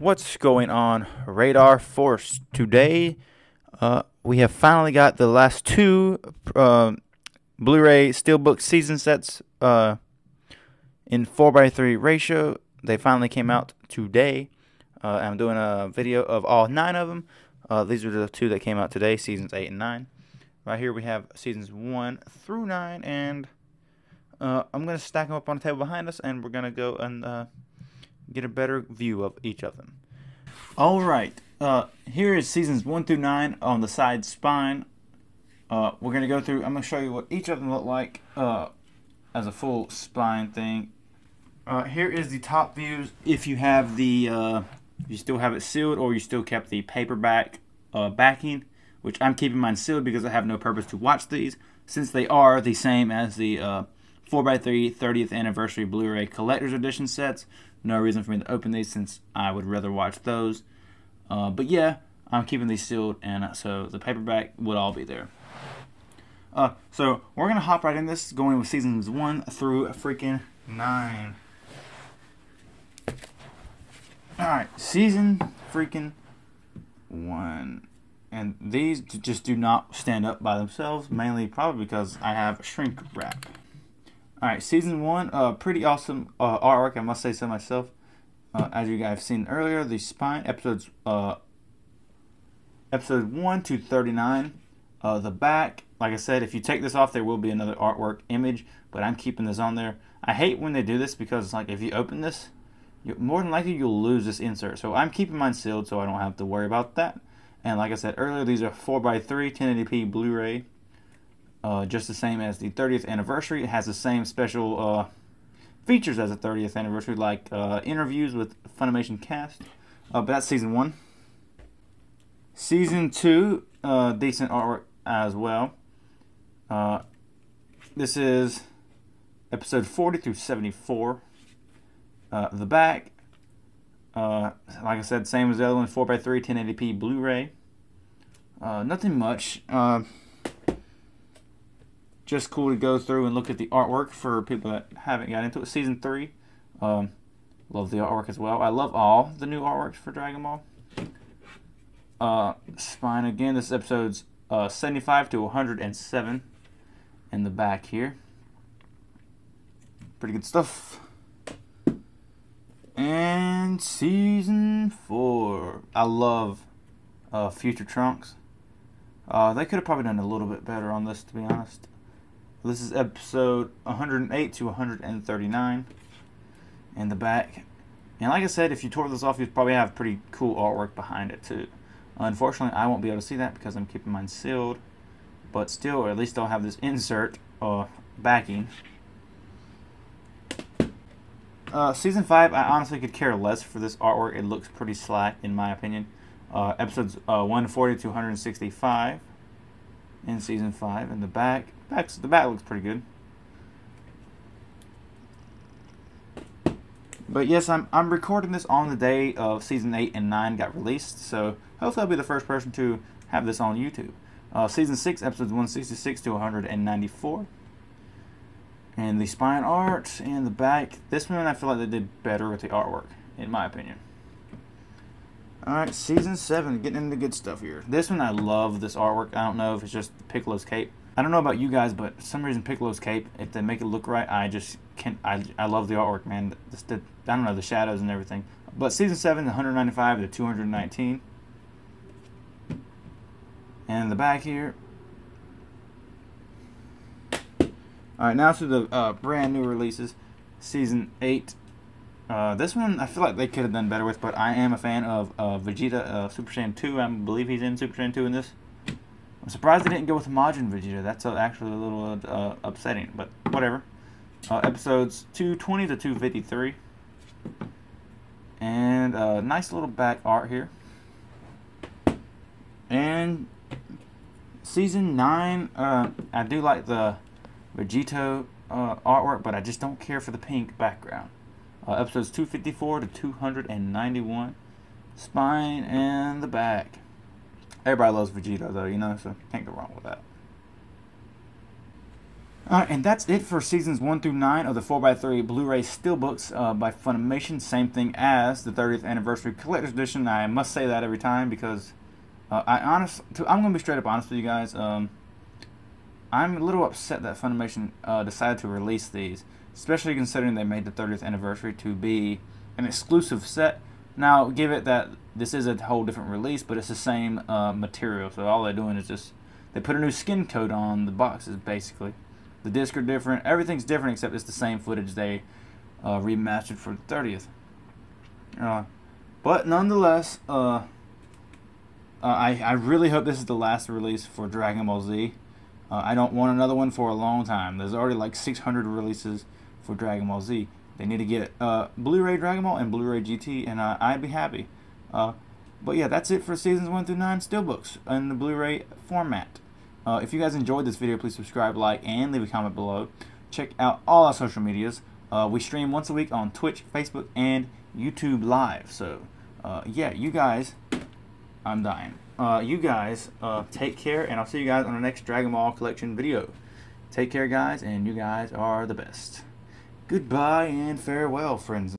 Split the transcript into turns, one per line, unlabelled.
What's going on, Radar Force? Today, uh, we have finally got the last two uh, Blu-ray Steelbook season sets uh, in 4x3 ratio. They finally came out today. Uh, I'm doing a video of all nine of them. Uh, these are the two that came out today, seasons 8 and 9. Right here we have seasons 1 through 9, and uh, I'm going to stack them up on the table behind us, and we're going to go and get a better view of each of them. All right, uh, here is seasons one through nine on the side spine. Uh, we're gonna go through. I'm gonna show you what each of them look like uh, as a full spine thing. Uh, here is the top views. If you have the, uh, you still have it sealed, or you still kept the paperback uh, backing, which I'm keeping mine sealed because I have no purpose to watch these, since they are the same as the 4x3 30th anniversary Blu-ray collector's edition sets. No reason for me to open these since I would rather watch those. Uh, but yeah, I'm keeping these sealed, and so the paperback would all be there. Uh, so we're gonna hop right in this, going with seasons one through freaking nine. All right, season freaking one, and these just do not stand up by themselves. Mainly, probably because I have shrink wrap. All right, season one, uh, pretty awesome uh, artwork. I must say so myself. Uh, as you guys have seen earlier, the spine episodes, uh, episode one to thirty-nine. Uh, the back, like I said, if you take this off, there will be another artwork image, but I'm keeping this on there. I hate when they do this because, it's like, if you open this, you, more than likely you'll lose this insert. So I'm keeping mine sealed, so I don't have to worry about that. And like I said earlier, these are 4x3 1080p Blu-ray uh, just the same as the 30th anniversary. It has the same special uh, features as the 30th anniversary, like uh, interviews with Funimation cast. Uh, but that's season one. Season two, uh, decent artwork as well. This is episode 40 through 74. the back, like I said, same as the other one, 4x3 1080p Blu-ray. nothing much just cool to go through and look at the artwork for people that haven't got into it. Season three, um, love the artwork as well. I love all the new artworks for Dragon Ball. Uh, spine again. This episode's uh, 75 to 107 in the back here. Pretty good stuff. And season four. I love uh, Future Trunks. Uh, they could have probably done a little bit better on this, to be honest. This is episode 108 to 139 in the back. And like I said, if you tore this off, you'd probably have pretty cool artwork behind it too. Unfortunately, I won't be able to see that because I'm keeping mine sealed. But still, at least I'll have this insert uh, backing. Uh, season 5, I honestly could care less for this artwork. It looks pretty slack in my opinion. Uh, episodes uh, 140 to 165 in season 5 in the back. Back's, the back looks pretty good. But yes, I'm, I'm recording this on the day of season 8 and 9 got released, so hopefully I'll be the first person to have this on YouTube. Uh, season 6, episodes 166 to 194. And the spine art and the back, this one I feel like they did better with the artwork, in my opinion. Alright, season 7, getting into the good stuff here. This one I love this artwork. I don't know if it's just Piccolo's cape. I don't know about you guys, but for some reason Piccolo's cape, if they make it look right, I just can't. I, I love the artwork, man. The, I don't know the shadows and everything. But season seven, the 195 to 219, and the back here. All right, now to the uh, brand new releases. Season eight. Uh, this one I feel like they could have done better with, but I am a fan of uh, Vegeta uh, Super Saiyan 2. I believe he's in Super Saiyan 2 in this. I'm surprised they didn't go with Majin Vegeta. That's actually a little uh, upsetting, but whatever. Uh, episodes 220 to 253. And a uh, nice little back art here. And season 9, uh, I do like the Vegito uh, artwork, but I just don't care for the pink background. Uh, episodes 254 to 291. Spine and the back. Everybody loves Vegeta, though, you know, so can't go wrong with that. Alright, and that's it for seasons 1 through 9 of the 4x3 Blu-ray Steelbooks uh, by Funimation. Same thing as the 30th Anniversary Collector's Edition. I must say that every time because uh, I honest, I'm going to be straight up honest with you guys. Um, I'm a little upset that Funimation uh, decided to release these, especially considering they made the 30th Anniversary to be an exclusive set. Now, give it that this is a whole different release, but it's the same uh, material, so all they're doing is just they put a new skin coat on the boxes, basically. The discs are different. Everything's different except it's the same footage they uh, remastered for the 30th. Uh, but nonetheless, uh, uh, I, I really hope this is the last release for Dragon Ball Z. Uh, I don't want another one for a long time. There's already like 600 releases for Dragon Ball Z. They need to get uh, Blu-ray Dragon Ball and Blu-ray GT, and I'd be happy. but yeah, that's it for seasons 1 through 9 steelbooks in the Blu-ray format. Uh, if you guys enjoyed this video, please subscribe, like, and leave a comment below. Check out all our social medias. Uh, we stream once a week on Twitch, Facebook, and YouTube Live. So, uh, yeah, you guys, I'm dying. Uh, you guys, uh, take care, and I'll see you guys on the next Dragon Ball Collection video. Take care, guys, and you guys are the best. Goodbye and farewell, friends.